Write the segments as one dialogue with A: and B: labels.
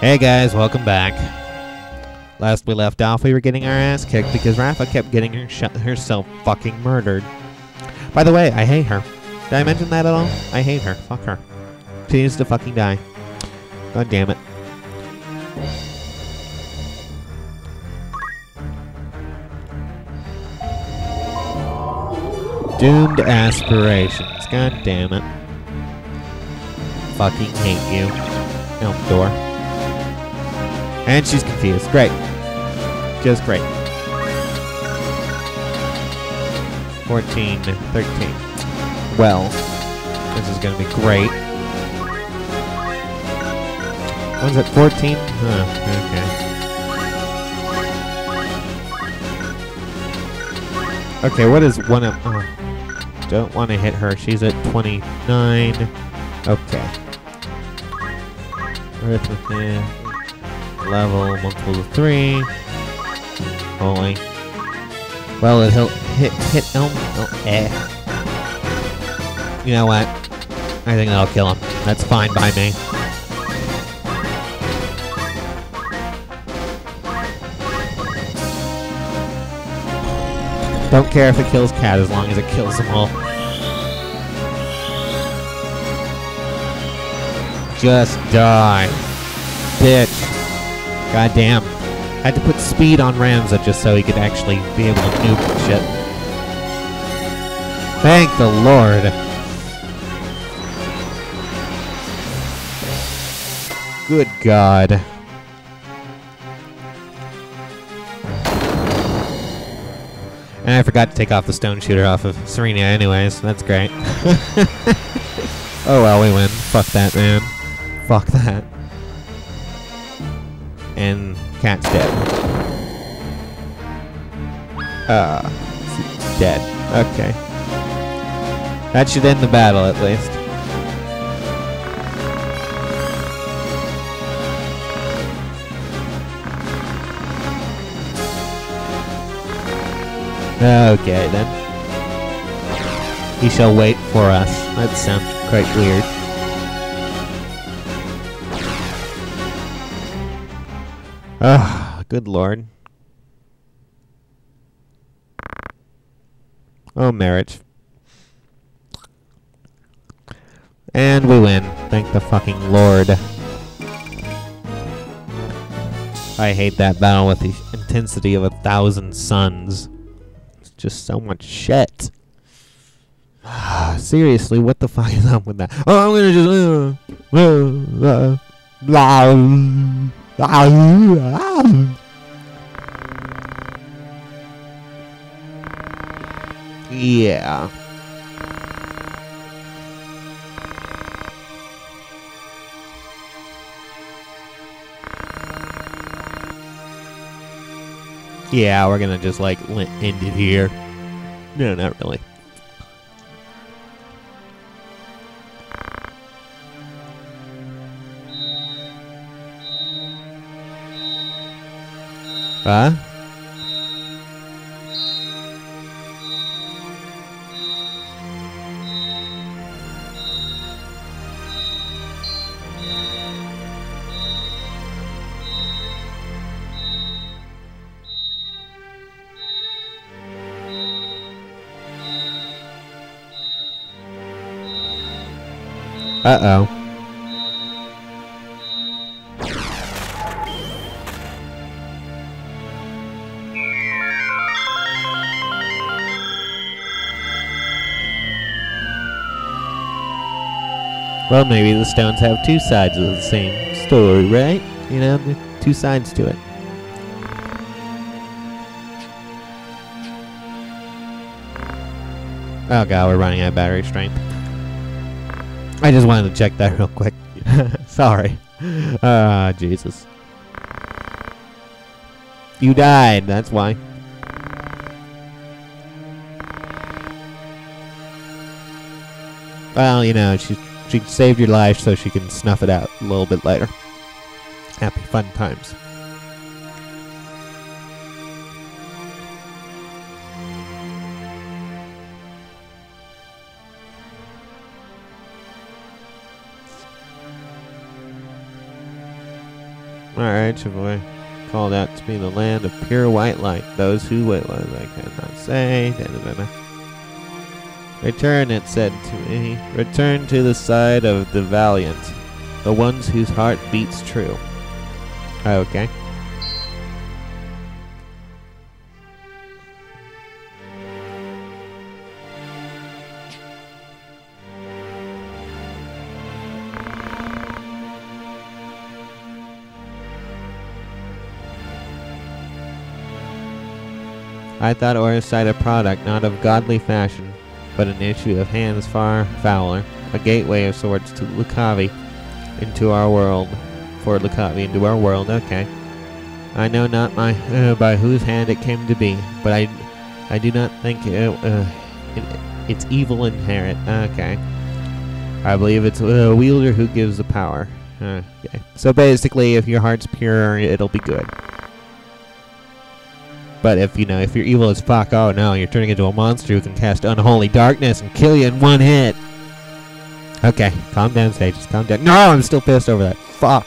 A: Hey guys, welcome back. Last we left off, we were getting our ass kicked because Rafa kept getting her herself fucking murdered. By the way, I hate her. Did I mention that at all? I hate her. Fuck her. She needs to fucking die. God damn it. Doomed aspirations. God damn it. Fucking hate you. Elmdore. And she's confused. Great. Just great. 14, 13. Well, this is going to be great. One's at 14? Huh, okay. Okay, what is one of... Oh, don't want to hit her. She's at 29. Okay. Arithmetic. Eh. Level multiple of 3. Holy. Well, it will hit, hit Elm. Oh, eh. You know what? I think that'll kill him. That's fine by me. Don't care if it kills Cat as long as it kills them all. Just die. Bitch. Goddamn. Had to put speed on Ramza just so he could actually be able to nuke shit. Thank the Lord. Good God. And I forgot to take off the stone shooter off of Serena anyways. That's great. oh well, we win. Fuck that, man. Fuck that. And Cat's dead. Uh, dead. Okay. That should end the battle, at least. Okay, then. He shall wait for us. That sounds quite weird. Ah, good lord. Oh, marriage. And we win. Thank the fucking lord. I hate that battle with the intensity of a thousand suns. It's just so much shit. Seriously, what the fuck is up with that? Oh, I'm gonna just... Uh, uh, blah, yeah. Yeah, we're gonna just like end it here. No, not really. Huh? Uh-oh. Well, maybe the stones have two sides of the same story, right? You know, two sides to it. Oh god, we're running out of battery strength. I just wanted to check that real quick. Sorry. Ah, Jesus. You died, that's why. Well, you know, she she saved your life so she can snuff it out a little bit later. Happy fun times. Alright, Chavoy called out to be the land of pure white light. Those who wait I cannot say. Da, da, da. Return, it said to me. Return to the side of the valiant, the ones whose heart beats true. Oh, okay. I thought Orside a product not of godly fashion, but an issue of hands far fouler, a gateway of sorts to Lucavi into our world, for Lucavi into our world. Okay, I know not my uh, by whose hand it came to be, but I, I do not think it, uh, it, it's evil inherent. Okay, I believe it's a wielder who gives the power. Okay, so basically, if your heart's pure, it'll be good. But if you know, if you're evil as fuck, oh no, you're turning into a monster who can cast unholy darkness and kill you in one hit. Okay, calm down, Sages. Calm down. No, I'm still pissed over that. Fuck.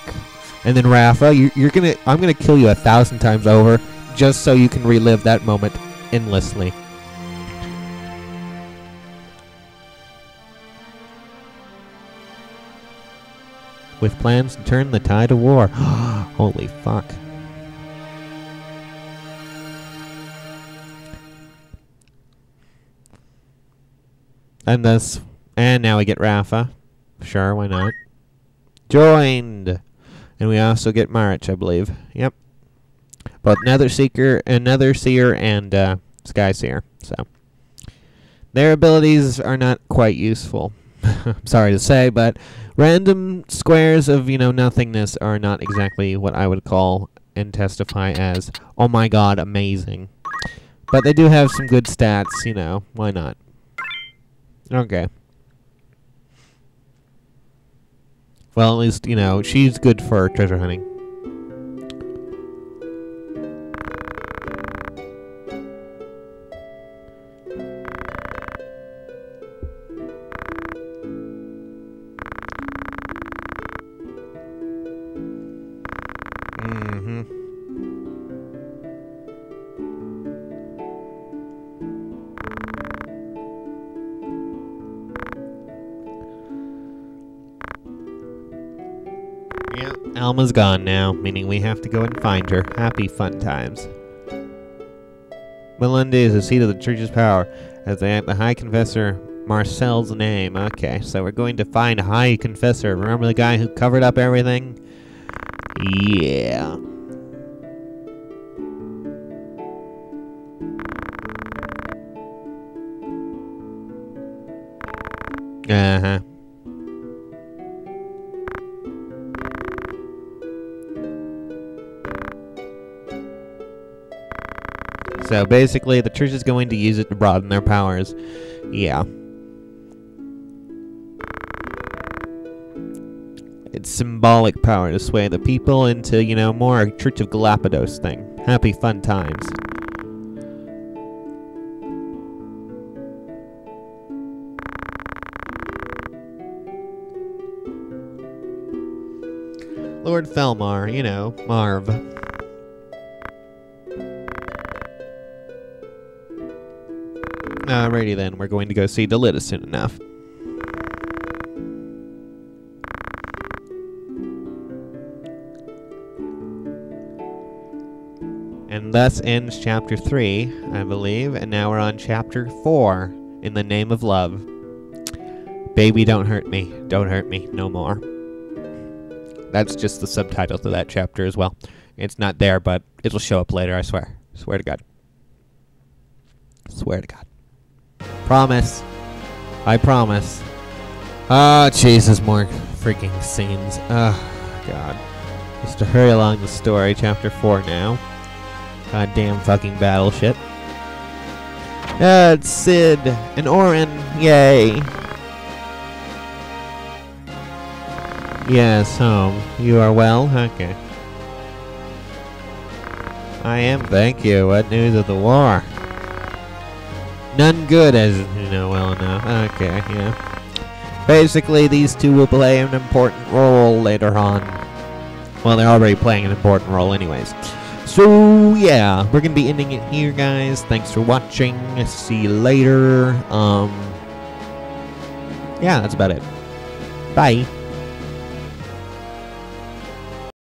A: And then Rafa, you, you're gonna, I'm gonna kill you a thousand times over, just so you can relive that moment endlessly. With plans to turn the tide of war. Holy fuck. And this, and now we get Rafa. Sure, why not? Joined, and we also get Marach, I believe. Yep. Both Nether Seeker, another Seer, and uh, Sky Seer. So their abilities are not quite useful. I'm sorry to say, but random squares of you know nothingness are not exactly what I would call and testify as, oh my god, amazing. But they do have some good stats, you know, why not? Okay. Well, at least, you know, she's good for treasure hunting. Alma's gone now, meaning we have to go and find her. Happy fun times. Mullonde is the seat of the church's power, as they act the High Confessor Marcel's name. Okay, so we're going to find High Confessor. Remember the guy who covered up everything? Yeah. Uh-huh. So basically, the church is going to use it to broaden their powers. Yeah. It's symbolic power to sway the people into, you know, more a Church of Glabados thing. Happy fun times. Lord Felmar, you know, Marv. Uh, Alrighty then, we're going to go see Delita soon enough. And thus ends chapter 3, I believe, and now we're on chapter 4, In the Name of Love. Baby, don't hurt me. Don't hurt me no more. That's just the subtitle to that chapter as well. It's not there, but it'll show up later, I swear. Swear to God. Swear to God. Promise. I promise. Ah, Jesus, more freaking scenes. Oh, God. Just to hurry along the story, chapter 4 now. Goddamn fucking battleship. Uh, it's Sid and Orin. Yay. Yes, home. You are well? Okay. I am, thank you. What news of the war? None good, as you know well enough. Okay, yeah. Basically, these two will play an important role later on. Well, they're already playing an important role, anyways. So yeah, we're gonna be ending it here, guys. Thanks for watching. See you later. Um, yeah, that's about it. Bye.